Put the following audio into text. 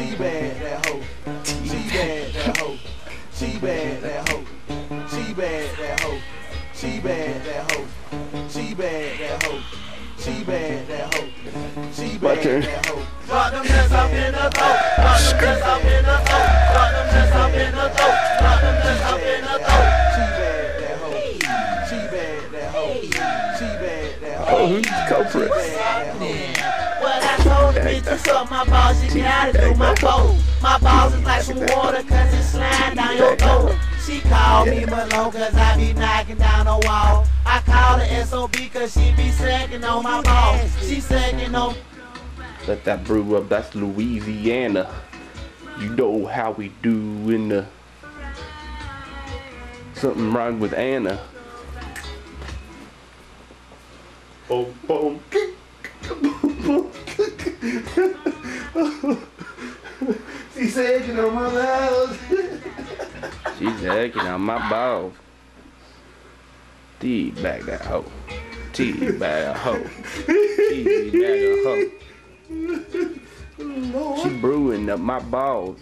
She bad, that hoe. She bad, that hoe. She bad, that hoe. She bad, that hoe. She bad, that hoe. She bad, that hoe. She bad, that hoe. She bad, that hoe. Drop them nuts up in the throat. Drop them nuts up in the throat. Drop them nuts up in the throat. Drop them nuts up in the throat. She bad, that hoe. She bad, that hoe. She bad, that hoe. Oh, who's the culprit? Bad, that hoe. What I the bitches up my balls, you gotta do my boat. My balls is like some water cause it slide down your throat. She called me Malone cause I be knocking down the wall. I call her SOB cause she be sucking on my balls. She sucking on Let that brew up. That's Louisiana. You know how we do in the something wrong with Anna. Boom, boom. She said, you know, my loud. She's hacking on my balls. T bag that hoe. T bag a hoe. Tea bag a hoe. She brewing up my balls.